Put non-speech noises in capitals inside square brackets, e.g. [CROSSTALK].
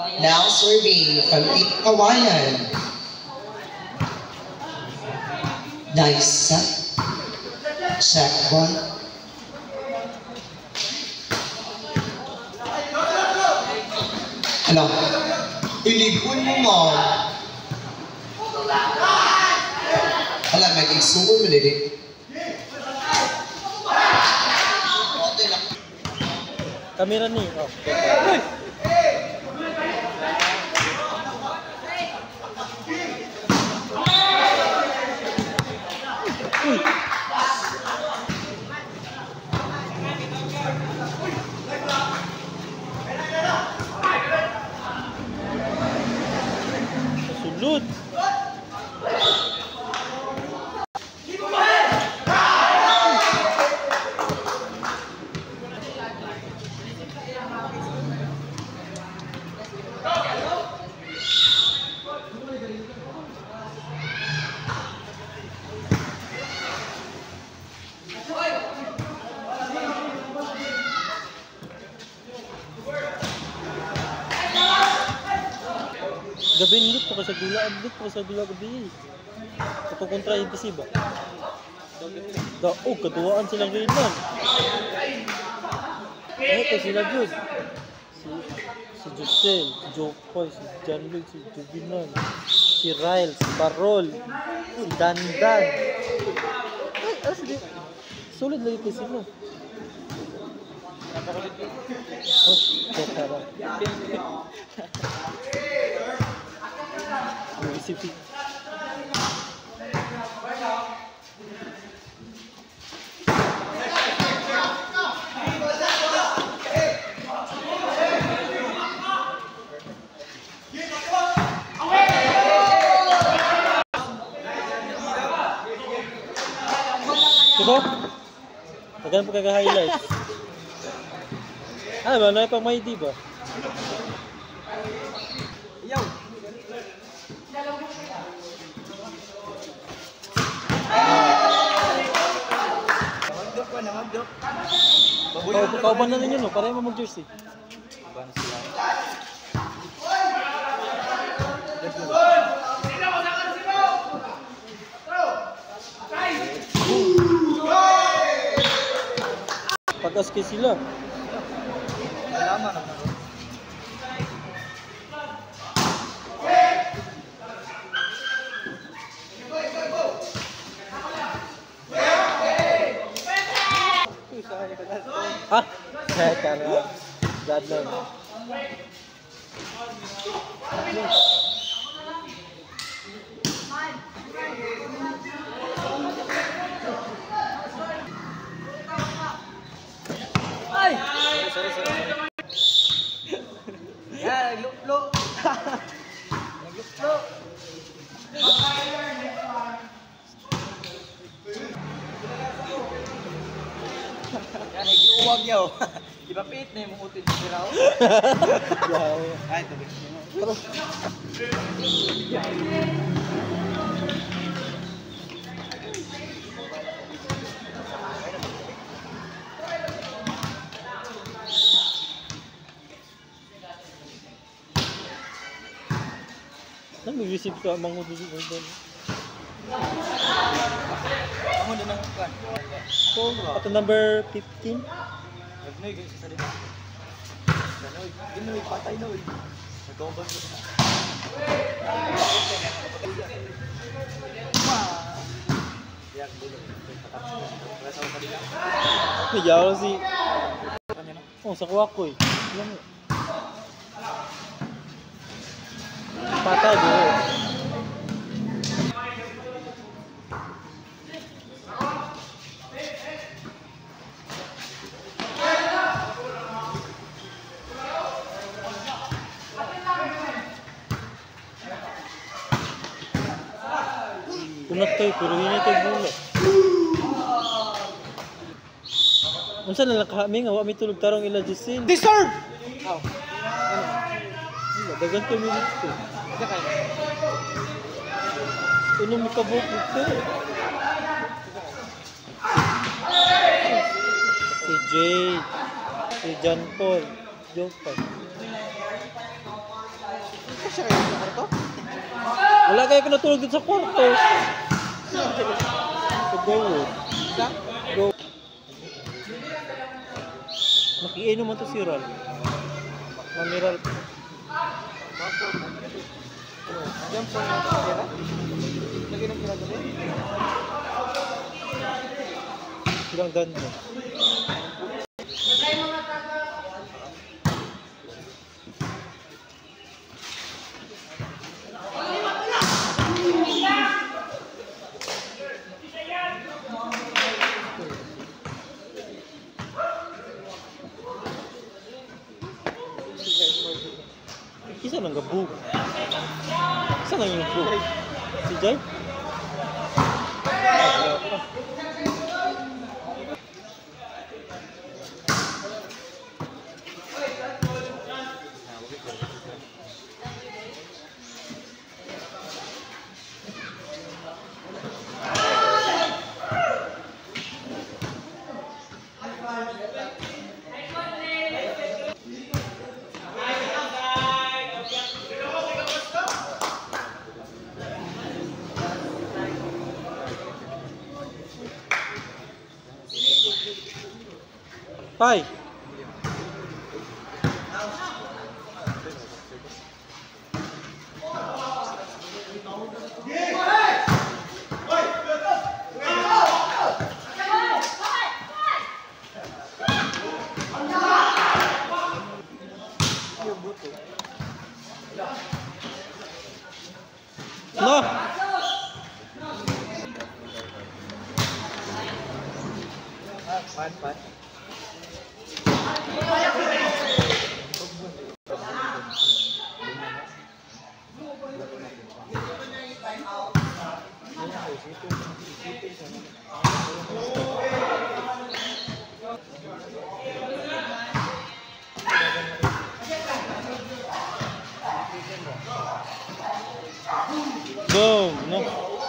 Now serving from Team Kawayan. Nice set. Check one. Ano? Ilibon mo mo. Wala, mag-igsuon mo nili. Kamera ni. Oh. Gabi nilit po sa dula, abdit po sa dula gabi. Ito kontra ABC ba? Da, oh, katuwaan silang ganyan. Eh, ito sila good. Si, si Jusel, si Jokoy, si John Luke, si Jubinan, si Ryle, si Parol, si Dandan. Ay, ah, sige. Solid lagi ko sila. Oh, teka lang. Isipin. Diba? Tagan pa kaka-highlight. Ano [LAUGHS] ba? Ano pang may di ba? Magdok pa na, magdok. Kau, kauban na ninyo no? Para mo mag-jersey. Pag-aski sila. Malaman naman. Ha? Teka lang. Dad lang. Ay! Yan, nagiuwag yaw. [LAUGHS] Ipapit na yung utid ni Raw. Yaw. Ay, tubig niyo. Pero, Saan mag-receive ka mga Kamu udah nangkukan. Atau number 15? Ini jauh sih. Oh, sekolah aku. Iya, Patah dulu. Alam mo. Patay bro. Kunat kayo, pero hindi kayo bulo. Unsa na lang kami nga wa mi tulog tarong ila Giselle. Deserve! Aw. Wala, Dagan ko minutes ko. Hindi kayo. Uno mi kabuk dito. Si Jay, si John Paul, Jopan. siya kayo sa kwarto? Wala kayo pinatulog dito sa kwarto. So go. Sa? Go. Nakiinom man to si Ral. Mamiral. Diyan po yung pera? Lagi ng pinagabi? Silang ganda. Isa lang gabu. Isa lang yung bu. Si Jai? Vai! No! Fine, fine. Boom. No.